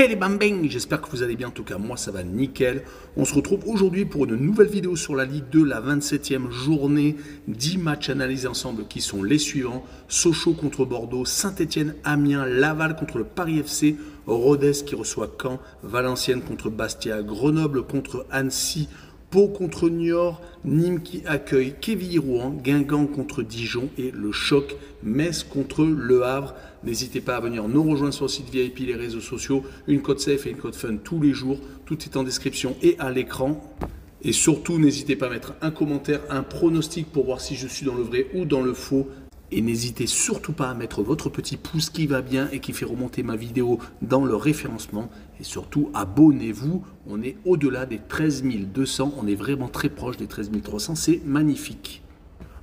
Hey les bambing, j'espère que vous allez bien, en tout cas moi ça va nickel. On se retrouve aujourd'hui pour une nouvelle vidéo sur la Ligue 2, la 27e journée, 10 matchs analysés ensemble qui sont les suivants. Sochaux contre Bordeaux, Saint-Etienne, Amiens, Laval contre le Paris FC, Rodez qui reçoit Caen, Valenciennes contre Bastia, Grenoble contre Annecy, Pau contre Niort, Nîmes qui accueille Quevilly-Rouen, Guingamp contre Dijon et le choc Metz contre Le Havre. N'hésitez pas à venir nous rejoindre sur le site VIP, les réseaux sociaux, une code safe et une code fun tous les jours. Tout est en description et à l'écran. Et surtout, n'hésitez pas à mettre un commentaire, un pronostic pour voir si je suis dans le vrai ou dans le faux. Et n'hésitez surtout pas à mettre votre petit pouce qui va bien et qui fait remonter ma vidéo dans le référencement. Et surtout, abonnez-vous. On est au-delà des 13 200. On est vraiment très proche des 13 300. C'est magnifique.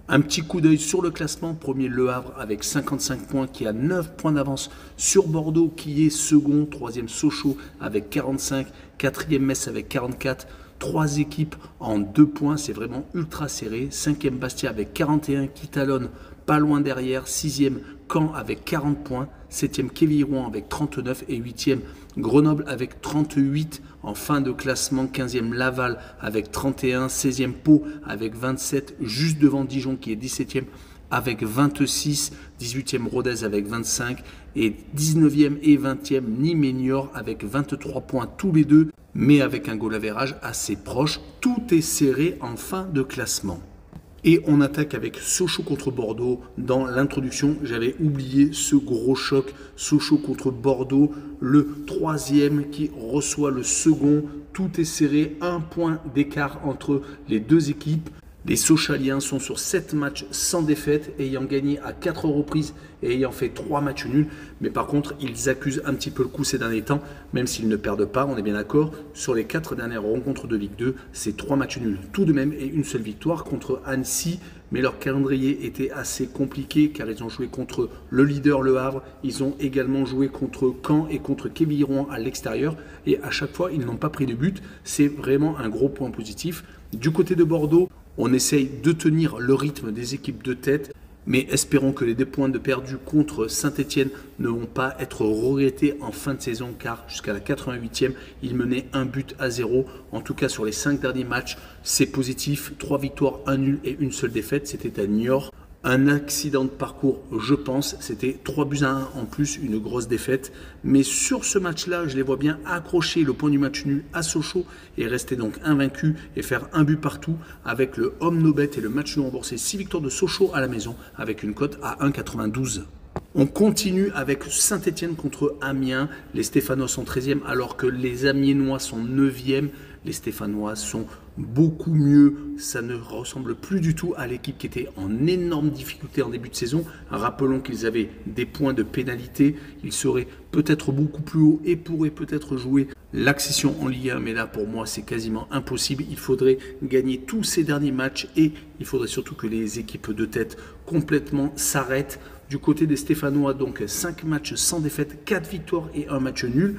Un petit coup d'œil sur le classement. Premier Le Havre avec 55 points qui a 9 points d'avance sur Bordeaux qui est second. Troisième Sochaux avec 45. Quatrième Metz avec 44. Trois équipes en 2 points. C'est vraiment ultra serré. Cinquième Bastia avec 41 qui talonne pas loin derrière, 6e Caen avec 40 points, 7e Quevilly-Rouen avec 39 et 8e Grenoble avec 38 en fin de classement, 15e Laval avec 31, 16e Pau avec 27, juste devant Dijon qui est 17e avec 26, 18e Rodez avec 25 et 19e et 20e Nîmes et Niort avec 23 points tous les deux, mais avec un goal average assez proche. Tout est serré en fin de classement. Et on attaque avec Sochaux contre Bordeaux. Dans l'introduction, j'avais oublié ce gros choc. Sochaux contre Bordeaux, le troisième qui reçoit le second. Tout est serré, un point d'écart entre les deux équipes. Les Sochaliens sont sur 7 matchs sans défaite, ayant gagné à 4 reprises et ayant fait 3 matchs nuls. Mais par contre, ils accusent un petit peu le coup ces derniers temps, même s'ils ne perdent pas, on est bien d'accord. Sur les 4 dernières rencontres de Ligue 2, c'est 3 matchs nuls tout de même et une seule victoire contre Annecy. Mais leur calendrier était assez compliqué car ils ont joué contre le leader Le Havre, ils ont également joué contre Caen et contre Quevilly-Rouen à l'extérieur. Et à chaque fois, ils n'ont pas pris de but. C'est vraiment un gros point positif. Du côté de Bordeaux, on essaye de tenir le rythme des équipes de tête, mais espérons que les deux points de perdu contre Saint-Etienne ne vont pas être regrettés en fin de saison, car jusqu'à la 88e, ils menaient un but à zéro. En tout cas, sur les cinq derniers matchs, c'est positif. Trois victoires, un nul et une seule défaite. C'était à Niort un accident de parcours, je pense. C'était 3 buts à 1 en plus, une grosse défaite. Mais sur ce match-là, je les vois bien accrocher le point du match nul à Sochaux et rester donc invaincu et faire un but partout avec le homme nobet et le match nul remboursé. 6 victoires de Sochaux à la maison avec une cote à 1,92. On continue avec Saint-Etienne contre Amiens. Les Stéphanois sont 13e alors que les Amiénois sont 9e. Les Stéphanois sont beaucoup mieux. Ça ne ressemble plus du tout à l'équipe qui était en énorme difficulté en début de saison. Rappelons qu'ils avaient des points de pénalité. Ils seraient peut-être beaucoup plus haut et pourraient peut-être jouer l'accession en Ligue 1. Mais là, pour moi, c'est quasiment impossible. Il faudrait gagner tous ces derniers matchs et il faudrait surtout que les équipes de tête complètement s'arrêtent. Du côté des Stéphanois, donc 5 matchs sans défaite, 4 victoires et un match nul.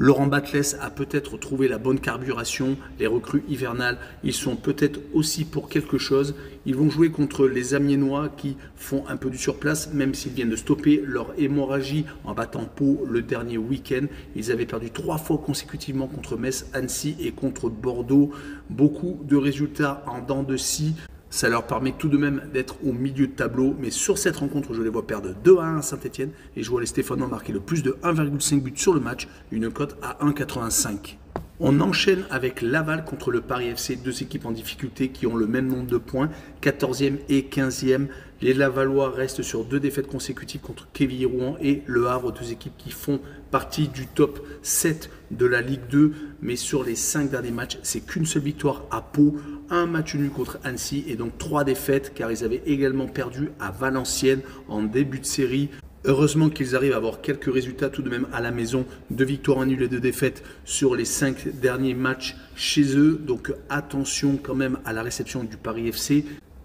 Laurent Batles a peut-être trouvé la bonne carburation. Les recrues hivernales, ils sont peut-être aussi pour quelque chose. Ils vont jouer contre les Amiénois qui font un peu du surplace, même s'ils viennent de stopper leur hémorragie en battant Pau le dernier week-end. Ils avaient perdu trois fois consécutivement contre Metz, Annecy et contre Bordeaux. Beaucoup de résultats en dents de scie. Ça leur permet tout de même d'être au milieu de tableau. Mais sur cette rencontre, je les vois perdre 2 à 1 à Saint-Etienne. Et je vois les Stéphanois marquer le plus de 1,5 buts sur le match. Une cote à 1,85. On enchaîne avec Laval contre le Paris FC, deux équipes en difficulté qui ont le même nombre de points, 14e et 15e. Les Lavallois restent sur deux défaites consécutives contre Quevilly-Rouen et Le Havre, deux équipes qui font partie du top 7 de la Ligue 2. Mais sur les cinq derniers matchs, c'est qu'une seule victoire à Pau, un match nul contre Annecy et donc trois défaites car ils avaient également perdu à Valenciennes en début de série. Heureusement qu'ils arrivent à avoir quelques résultats tout de même à la maison. Deux victoires, un nul et deux défaites sur les cinq derniers matchs chez eux. Donc attention quand même à la réception du Paris FC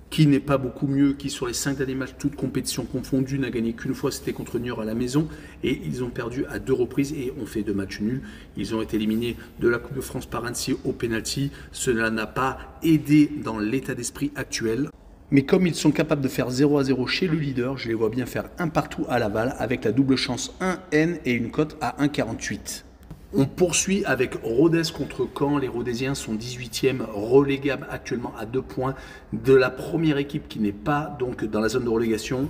qui n'est pas beaucoup mieux, qui sur les cinq derniers matchs, toutes compétitions confondues, n'a gagné qu'une fois, c'était contre Niort à la maison, et ils ont perdu à deux reprises et ont fait deux matchs nuls. Ils ont été éliminés de la Coupe de France par Annecy au penalty. Cela n'a pas aidé dans l'état d'esprit actuel. Mais comme ils sont capables de faire 0 à 0 chez le leader, je les vois bien faire un partout à Laval avec la double chance 1N et une cote à 1,48. On poursuit avec Rodez contre Caen. Les Rodésiens sont 18e, relégables actuellement à 2 points de la première équipe qui n'est pas donc dans la zone de relégation.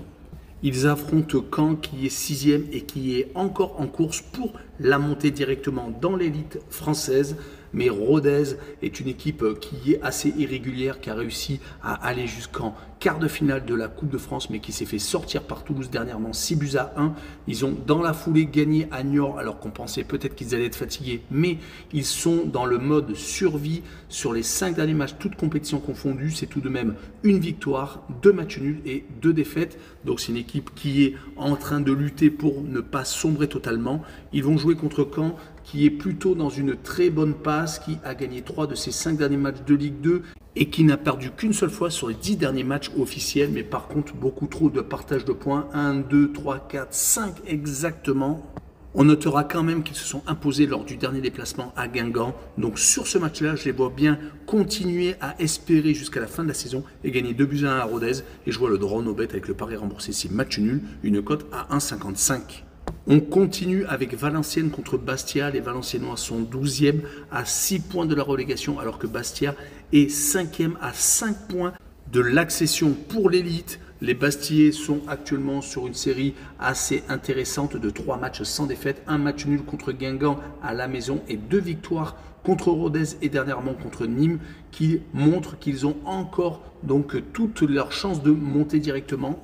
Ils affrontent Caen qui est 6e et qui est encore en course pour la montée directement dans l'élite française mais Rodez est une équipe qui est assez irrégulière, qui a réussi à aller jusqu'en quart de finale de la Coupe de France, mais qui s'est fait sortir par Toulouse dernièrement 6 buts à 1. Ils ont dans la foulée gagné à Niort, alors qu'on pensait peut-être qu'ils allaient être fatigués, mais ils sont dans le mode survie sur les 5 derniers matchs, toutes compétitions confondues. C'est tout de même une victoire, deux matchs nuls et deux défaites. Donc c'est une équipe qui est en train de lutter pour ne pas sombrer totalement. Ils vont jouer contre Caen qui est plutôt dans une très bonne passe, qui a gagné 3 de ses 5 derniers matchs de Ligue 2 et qui n'a perdu qu'une seule fois sur les 10 derniers matchs officiels, mais par contre beaucoup trop de partage de points, 1, 2, 3, 4, 5 exactement. On notera quand même qu'ils se sont imposés lors du dernier déplacement à Guingamp. Donc sur ce match-là, je les vois bien continuer à espérer jusqu'à la fin de la saison et gagner 2 buts à 1 à Rodez. Et je vois le draw no bet avec le pari remboursé si match nul, une cote à 1,55. On continue avec Valenciennes contre Bastia. Les Valenciennois sont 12e à 6 points de la relégation, alors que Bastia est 5e à 5 points de l'accession pour l'élite. Les Bastillais sont actuellement sur une série assez intéressante de 3 matchs sans défaite, un match nul contre Guingamp à la maison et deux victoires contre Rodez et dernièrement contre Nîmes qui montrent qu'ils ont encore donc toutes leurs chances de monter directement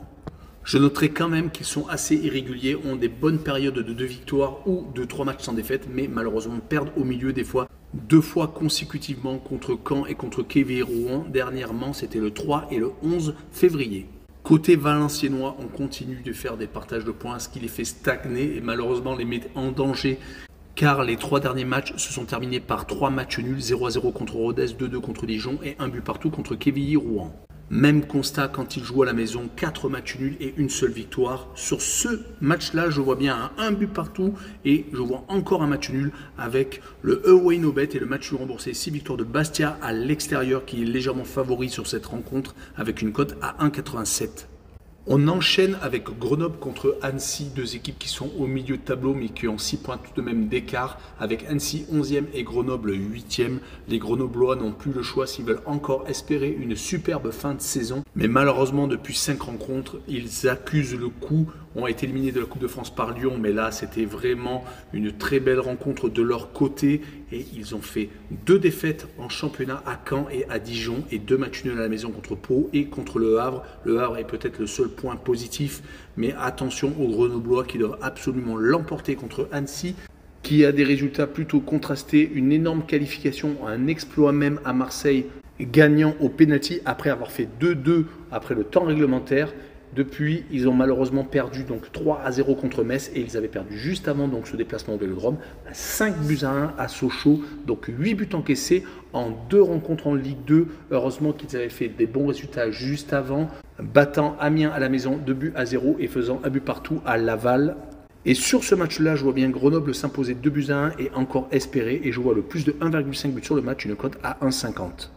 je noterai quand même qu'ils sont assez irréguliers, ont des bonnes périodes de deux victoires ou de trois matchs sans défaite, mais malheureusement perdent au milieu des fois deux fois consécutivement contre Caen et contre Kévé Rouen. Dernièrement, c'était le 3 et le 11 février. Côté valenciennois, on continue de faire des partages de points, ce qui les fait stagner et malheureusement les met en danger car les trois derniers matchs se sont terminés par trois matchs nuls, 0 0 contre Rodez, 2-2 contre Dijon et un but partout contre Kévilly Rouen. Même constat quand il joue à la maison, 4 matchs nuls et une seule victoire. Sur ce match-là, je vois bien un, but partout et je vois encore un match nul avec le away no bet et le match remboursé 6 victoires de Bastia à l'extérieur qui est légèrement favori sur cette rencontre avec une cote à 1,87. On enchaîne avec Grenoble contre Annecy, deux équipes qui sont au milieu de tableau mais qui ont 6 points tout de même d'écart, avec Annecy 11e et Grenoble 8e. Les Grenoblois n'ont plus le choix s'ils veulent encore espérer une superbe fin de saison, mais malheureusement depuis 5 rencontres, ils accusent le coup, ont été éliminés de la Coupe de France par Lyon, mais là c'était vraiment une très belle rencontre de leur côté et ils ont fait deux défaites en championnat à Caen et à Dijon et deux matchs nuls à la maison contre Pau et contre Le Havre. Le Havre est peut-être le seul point positif, mais attention aux Grenoblois qui doivent absolument l'emporter contre Annecy qui a des résultats plutôt contrastés, une énorme qualification, un exploit même à Marseille, gagnant au penalty après avoir fait 2-2 après le temps réglementaire. Depuis, ils ont malheureusement perdu donc 3 à 0 contre Metz et ils avaient perdu juste avant donc ce déplacement au Vélodrome 5 buts à 1 à Sochaux, donc 8 buts encaissés en deux rencontres en Ligue 2. Heureusement qu'ils avaient fait des bons résultats juste avant, battant Amiens à la maison 2 buts à 0 et faisant un but partout à Laval. Et sur ce match-là, je vois bien Grenoble s'imposer 2 buts à 1 et encore espérer. Et je vois le plus de 1,5 buts sur le match, une cote à 1,50.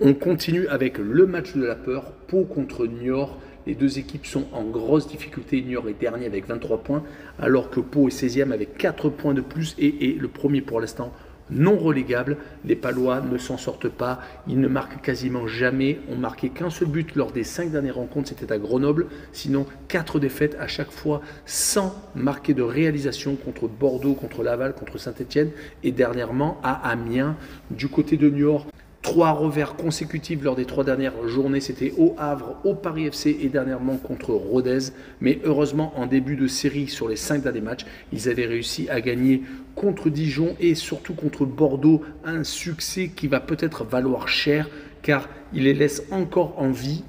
On continue avec le match de la peur, Pau contre Niort. Les deux équipes sont en grosse difficulté. Niort est dernier avec 23 points, alors que Pau est 16e avec 4 points de plus et est le premier pour l'instant non relégable. Les Palois ne s'en sortent pas. Ils ne marquent quasiment jamais. On marqué qu'un seul but lors des 5 dernières rencontres, c'était à Grenoble. Sinon, 4 défaites à chaque fois sans marquer de réalisation contre Bordeaux, contre Laval, contre Saint-Etienne et dernièrement à Amiens. Du côté de Niort, Trois revers consécutifs lors des trois dernières journées, c'était au Havre, au Paris FC et dernièrement contre Rodez. Mais heureusement, en début de série sur les cinq derniers matchs, ils avaient réussi à gagner contre Dijon et surtout contre Bordeaux. Un succès qui va peut-être valoir cher car il les laisse encore en vie.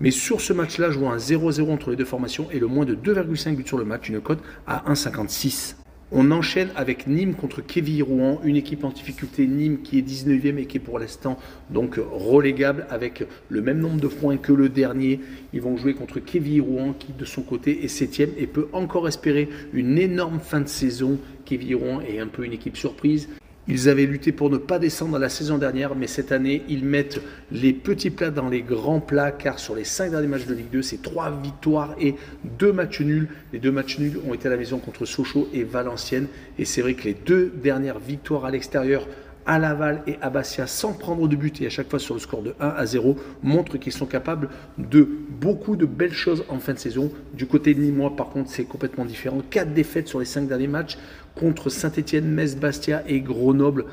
Mais sur ce match-là, je vois un 0-0 entre les deux formations et le moins de 2,5 buts sur le match, une cote à 1,56. On enchaîne avec Nîmes contre Kévy Rouen, une équipe en difficulté, Nîmes qui est 19e et qui est pour l'instant donc relégable avec le même nombre de points que le dernier. Ils vont jouer contre Kévy Rouen qui de son côté est 7e et peut encore espérer une énorme fin de saison. Kévy Rouen est un peu une équipe surprise. Ils avaient lutté pour ne pas descendre la saison dernière, mais cette année, ils mettent les petits plats dans les grands plats, car sur les cinq derniers matchs de Ligue 2, c'est trois victoires et deux matchs nuls. Les deux matchs nuls ont été à la maison contre Sochaux et Valenciennes, et c'est vrai que les deux dernières victoires à l'extérieur à Laval et à Bastia sans prendre de but et à chaque fois sur le score de 1 à 0 montrent qu'ils sont capables de beaucoup de belles choses en fin de saison. Du côté de Nîmes, par contre, c'est complètement différent. Quatre défaites sur les cinq derniers matchs contre Saint-Etienne, Metz, Bastia et Grenoble.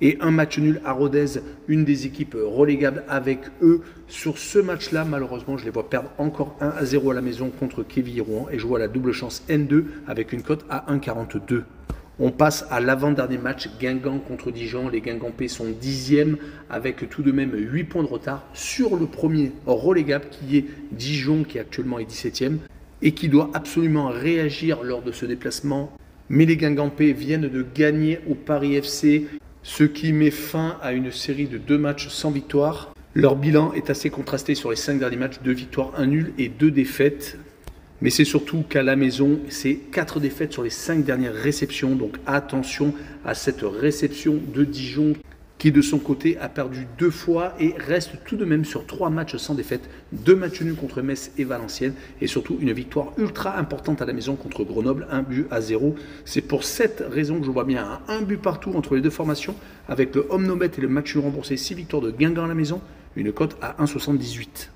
Et un match nul à Rodez, une des équipes relégables avec eux. Sur ce match-là, malheureusement, je les vois perdre encore 1 à 0 à la maison contre Kévy Rouen et je vois la double chance N2 avec une cote à 1,42. On passe à l'avant-dernier match, Guingamp contre Dijon. Les Guingampais sont dixièmes avec tout de même 8 points de retard sur le premier relégable qui est Dijon qui actuellement est 17e et qui doit absolument réagir lors de ce déplacement. Mais les Guingampais viennent de gagner au Paris FC, ce qui met fin à une série de deux matchs sans victoire. Leur bilan est assez contrasté sur les cinq derniers matchs, deux victoires, un nul et deux défaites. Mais c'est surtout qu'à la maison, c'est quatre défaites sur les cinq dernières réceptions. Donc attention à cette réception de Dijon qui de son côté a perdu deux fois et reste tout de même sur trois matchs sans défaite, deux matchs nuls contre Metz et Valenciennes et surtout une victoire ultra importante à la maison contre Grenoble, un but à zéro. C'est pour cette raison que je vois bien un, but partout entre les deux formations avec le Omnobet et le match remboursé, six victoires de Guingamp à la maison, une cote à 1,78.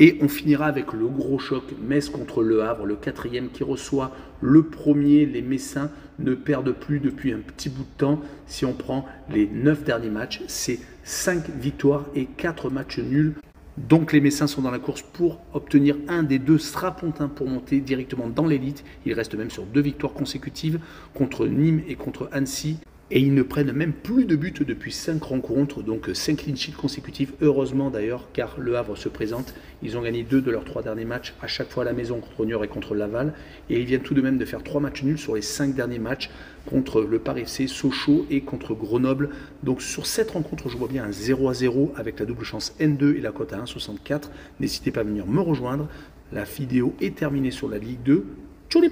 Et on finira avec le gros choc, Metz contre Le Havre, le quatrième qui reçoit le premier. Les Messins ne perdent plus depuis un petit bout de temps. Si on prend les neuf derniers matchs, c'est 5 victoires et 4 matchs nuls. Donc les Messins sont dans la course pour obtenir un des deux strapontins pour monter directement dans l'élite. Ils restent même sur deux victoires consécutives contre Nîmes et contre Annecy. Et ils ne prennent même plus de buts depuis 5 rencontres, donc 5 clean sheets consécutifs. Heureusement d'ailleurs, car Le Havre se présente. Ils ont gagné deux de leurs trois derniers matchs, à chaque fois à la maison contre Niort et contre Laval. Et ils viennent tout de même de faire 3 matchs nuls sur les 5 derniers matchs contre le Paris FC, Sochaux et contre Grenoble. Donc sur cette rencontre, je vois bien un 0 à 0 avec la double chance N2 et la cote à 1,64. N'hésitez pas à venir me rejoindre. La vidéo est terminée sur la Ligue 2. Tchou les